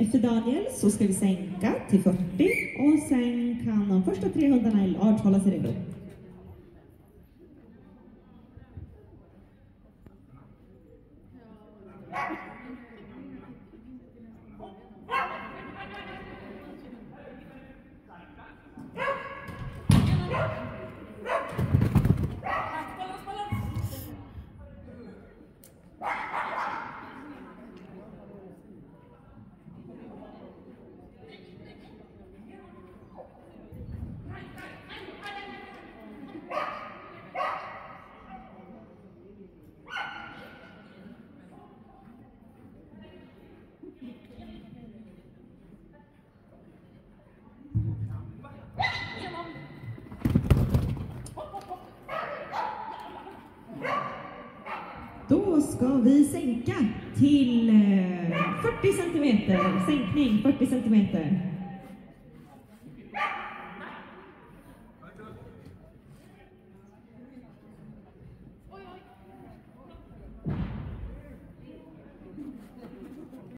Efter Daniel så ska vi sänka till 40 och sen kan de första tre hundarna i large hålla sig redo. Då ska vi sänka till eh, 40 centimeter. Sänkning 40 centimeter.